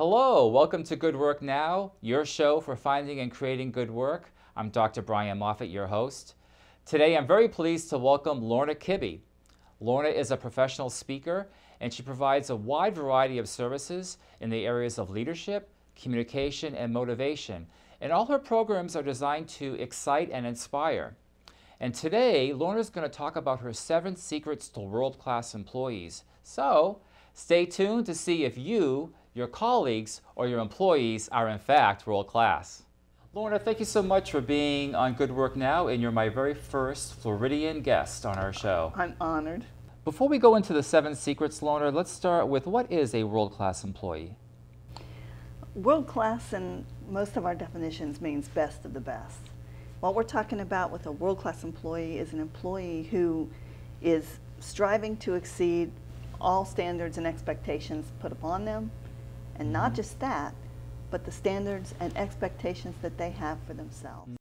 Hello, welcome to Good Work Now, your show for finding and creating good work. I'm Dr. Brian Moffitt, your host. Today I'm very pleased to welcome Lorna Kibbey. Lorna is a professional speaker and she provides a wide variety of services in the areas of leadership, communication, and motivation. And all her programs are designed to excite and inspire. And today, Lorna is going to talk about her seven secrets to world-class employees. So, stay tuned to see if you your colleagues or your employees are in fact world class. Lorna, thank you so much for being on Good Work Now, and you're my very first Floridian guest on our show. I'm honored. Before we go into the seven secrets, Lorna, let's start with what is a world class employee? World class in most of our definitions means best of the best. What we're talking about with a world class employee is an employee who is striving to exceed all standards and expectations put upon them and not just that, but the standards and expectations that they have for themselves.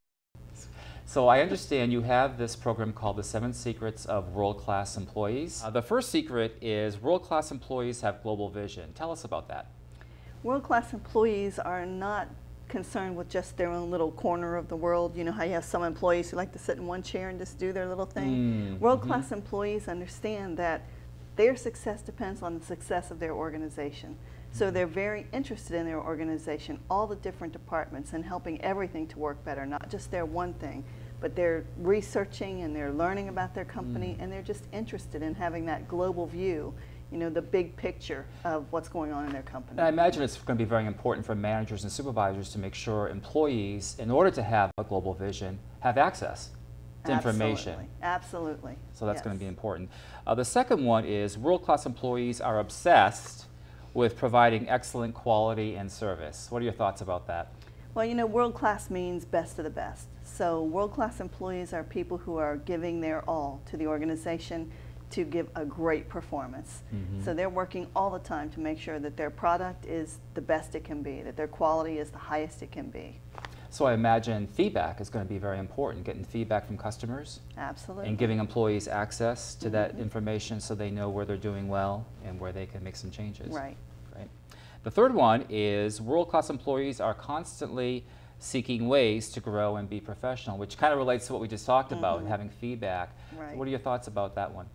So I understand you have this program called the Seven Secrets of World-Class Employees. Uh, the first secret is world-class employees have global vision. Tell us about that. World-class employees are not concerned with just their own little corner of the world. You know how you have some employees who like to sit in one chair and just do their little thing? Mm. World-class mm -hmm. employees understand that their success depends on the success of their organization. So they're very interested in their organization, all the different departments, and helping everything to work better, not just their one thing, but they're researching and they're learning about their company, mm. and they're just interested in having that global view, you know, the big picture of what's going on in their company. And I imagine it's going to be very important for managers and supervisors to make sure employees, in order to have a global vision, have access to information. Absolutely. So that's yes. going to be important. Uh, the second one is world-class employees are obsessed with providing excellent quality and service. What are your thoughts about that? Well, you know, world class means best of the best. So world class employees are people who are giving their all to the organization to give a great performance. Mm -hmm. So they're working all the time to make sure that their product is the best it can be, that their quality is the highest it can be. So I imagine feedback is going to be very important, getting feedback from customers. Absolutely. And giving employees access to mm -hmm. that mm-hmm. information so they know where they're doing well and where they can make some changes. Right. Right. The third one is world-class employees are constantly seeking ways to grow and be professional, which kind of relates to what we just talked mm -hmm. about, having feedback. Right. So what are your thoughts about that one?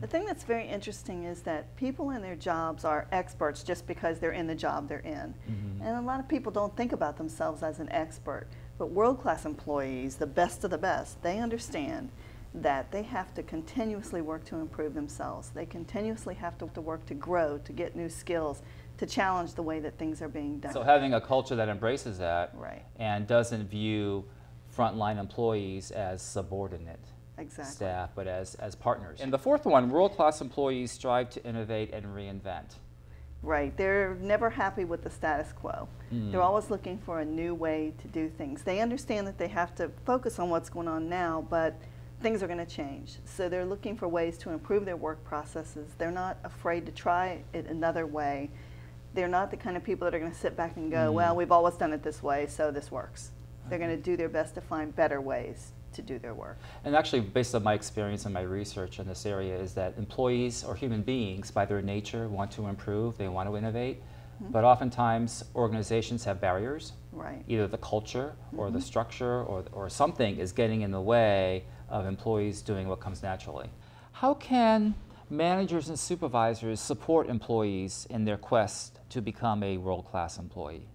The thing that's very interesting is that people in their jobs are experts just because they're in the job they're in. Mm -hmm. And a lot of people don't think about themselves as an expert. But world-class employees, the best of the best, they understand that they have to continuously work to improve themselves. They continuously have to, to work to grow, to get new skills, to challenge the way that things are being done. So having a culture that embraces that right. and doesn't view frontline employees as subordinate exactly. staff, but as, as partners. And the fourth one, world-class employees strive to innovate and reinvent. Right. They're never happy with the status quo. Mm. They're always looking for a new way to do things. They understand that they have to focus on what's going on now, but things are going to change. So they're looking for ways to improve their work processes. They're not afraid to try it another way. They're not the kind of people that are going to sit back and go, mm. well, we've always done it this way, so this works. They're going to do their best to find better ways to do their work. And actually, based on my experience and my research in this area, is that employees or human beings, by their nature, want to improve, they want to innovate, mm -hmm. but oftentimes organizations have barriers. Right. Either the culture or mm -hmm. the mm-hmm. structure or, or something is getting in the way of employees doing what comes naturally. How can managers and supervisors support employees in their quest to become a world-class employee?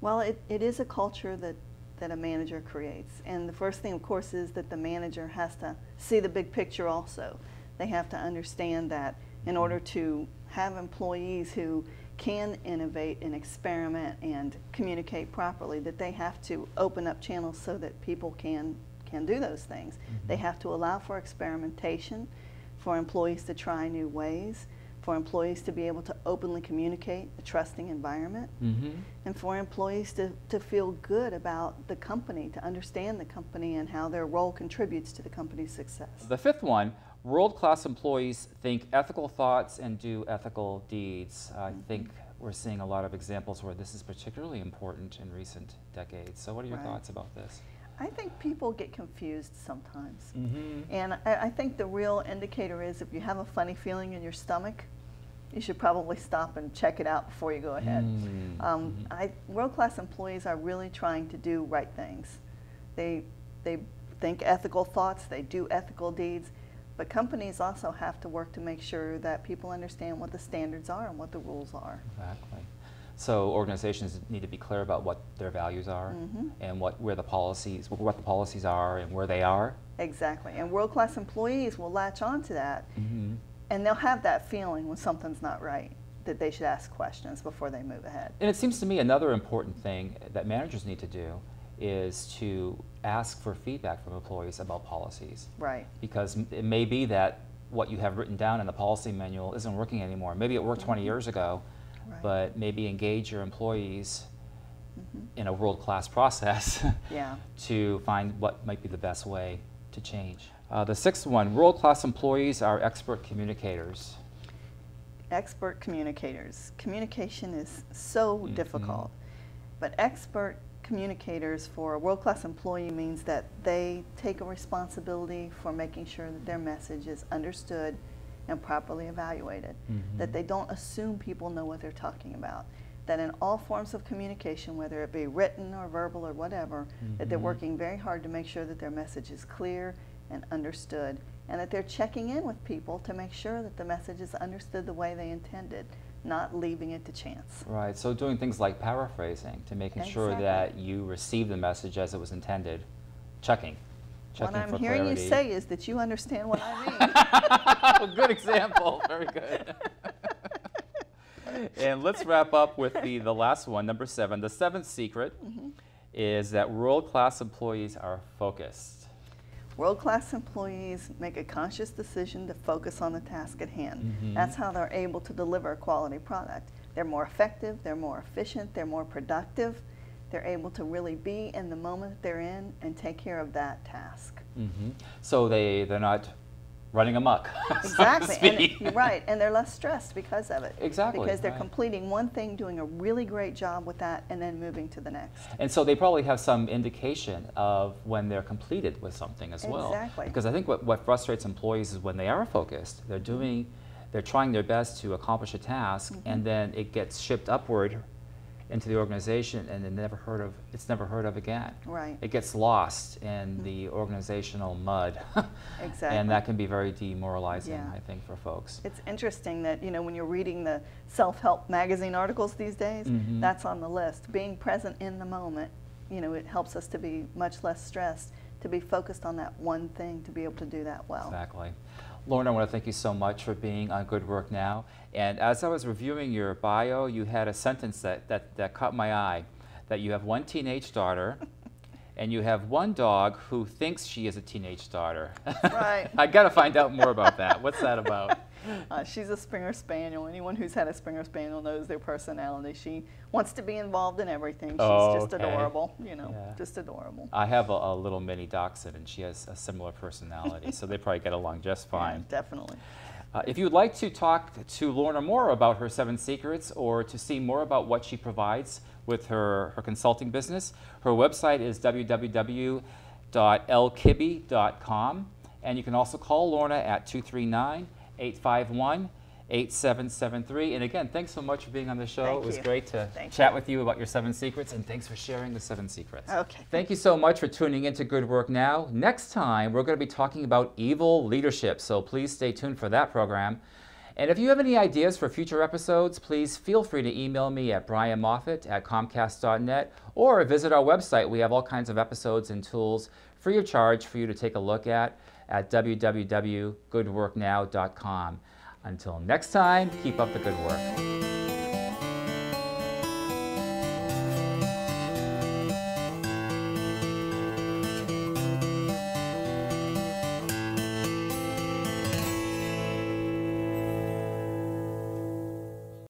Well, it, it is a culture that that a manager creates. And the first thing, of course, is that the manager has to see the big picture also. They have to understand that in order to have employees who can innovate and experiment and communicate properly, that they have to open up channels so that people can, can do those things. Mm -hmm. They have to allow for experimentation, for employees to try new ways, for employees to be able to openly communicate a trusting environment, mm -hmm. and for employees to, to feel good about the company, to understand the company and how their role contributes to the company's success. The fifth one, world-class employees think ethical thoughts and do ethical deeds. I mm -hmm. think we're seeing a lot of examples where this is particularly important in recent decades. So what are your right. thoughts about this? I think people get confused sometimes. Mm -hmm. And I, I, think the real indicator is if you have a funny feeling in your stomach, you should probably stop and check it out before you go ahead. Mm, Um, mhm. I, world-class employees are really trying to do right things. They, they think ethical thoughts, they do ethical deeds, but companies also have to work to make sure that people understand what the standards are and what the rules are. Exactly. So organizations need to be clear about what their values are Mhm. and what where the policies what the policies are and where they are. Exactly. And world-class employees will latch on to that, Mm-hmm. And they'll have that feeling when something's not right, that they should ask questions before they move ahead. And it seems to me another important thing that managers need to do is to ask for feedback from employees about policies. Right. Because it may be that what you have written down in the policy manual isn't working anymore. Maybe it worked 20 years ago, Right. but maybe engage your employees Mhm. in a world-class process Yeah. to find what might be the best way to change. Uh, the sixth one, world-class employees are expert communicators. expert communicators. Communication is so Mhm. difficult, but expert communicators for a world-class employee means that they take a responsibility for making sure that their message is understood and properly evaluated. Mhm. That they don't assume people know what they're talking about. That in all forms of communication, whether it be written or verbal or whatever, that they're Mhm. working very hard to make sure that their message is clear and understood, and that they're checking in with people to make sure that the message is understood the way they intended, not leaving it to chance. Right, so doing things like paraphrasing to making sure that you receive the message as it was intended. Checking. Checking what I'm hearing clarity. you say is that you understand what I mean. good example. Very good. and let's wrap up with the, the last one, number seven. The seventh secret Mhm. is that world class employees are focused. World-class employees make a conscious decision to focus on the task at hand. Mhm. That's how they're able to deliver a quality product. They're more effective, they're more efficient, they're more productive. They're able to really be in the moment that they're in and take care of that task. hmm So they, they're not running amok. so Exactly. and right, and they're less stressed because of it. Exactly, Because they're right. completing one thing, doing a really great job with that, and then moving to the next. And so they probably have some indication of when they're completed with something as well. Exactly. Because I think what, what frustrates employees is when they are focused, they're doing, they're trying their best to accomplish a task, Mhm. and then it gets shipped upward into the organization, and then never heard of, it's never heard of again. Right. It gets lost in the organizational mud. Exactly. And that can be very demoralizing, Yeah. I think, for folks. It's interesting that, you know, when you're reading the self-help magazine articles these days, Mhm. that's on the list. Being present in the moment, you know, it helps us to be much less stressed, to be focused on that one thing, to be able to do that well. Exactly. Lauren, I want to thank you so much for being on Good Work Now. And as I was reviewing your bio, you had a sentence that, that, that caught my eye, that you have one teenage daughter, and you have one dog who thinks she is a teenage daughter. Right. I got to find out more about that. What's that about? Uh, she's a Springer Spaniel. Anyone who's had a Springer Spaniel knows their personality. She wants to be involved in everything. She's Oh, just okay. adorable, you know, Yeah. just adorable. I have a, a little mini dachshund, and she has a similar personality, so they probably get along just Yeah, fine. definitely. Uh, if you would like to talk to Lorna more about her seven secrets or to see more about what she provides with her, her consulting business, her website is www.lkibbey.com. And you can also call Lorna at 239 851 8773. And again, thanks so much for being on the show. Thank it was you. great to Thank chat you. with you about your seven secrets, and thanks for sharing the seven secrets. Okay. Thank you so much for tuning into Good Work Now. Next time, we're going to be talking about evil leadership, so please stay tuned for that program. And if you have any ideas for future episodes, please feel free to email me at brianmoffitt at comcast.net or visit our website. We have all kinds of episodes and tools free of charge for you to take a look at at www.goodworknow.com. Until next time, keep up the good work.